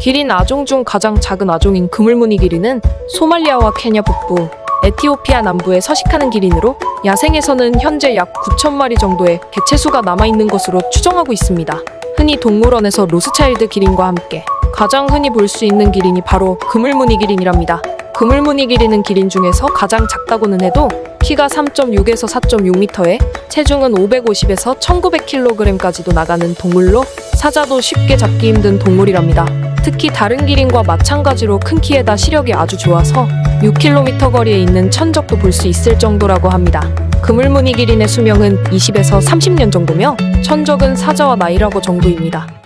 기린 아종 중 가장 작은 아종인 그물무늬 기린은 소말리아와 케냐 북부, 에티오피아 남부에 서식하는 기린으로 야생에서는 현재 약 9천 마리 정도의 개체수가 남아있는 것으로 추정하고 있습니다. 흔히 동물원에서 로스차일드 기린과 함께 가장 흔히 볼 수 있는 기린이 바로 그물무늬 기린이랍니다. 그물무늬 기린은 기린 중에서 가장 작다고는 해도 키가 3.6에서 4.6m에 체중은 550에서 1900kg까지도 나가는 동물로 사자도 쉽게 잡기 힘든 동물이랍니다. 특히 다른 기린과 마찬가지로 큰 키에다 시력이 아주 좋아서 6km 거리에 있는 천적도 볼 수 있을 정도라고 합니다. 그물무늬 기린의 수명은 20에서 30년 정도며 천적은 사자와 나이라고 정도입니다.